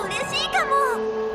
嬉しいかも。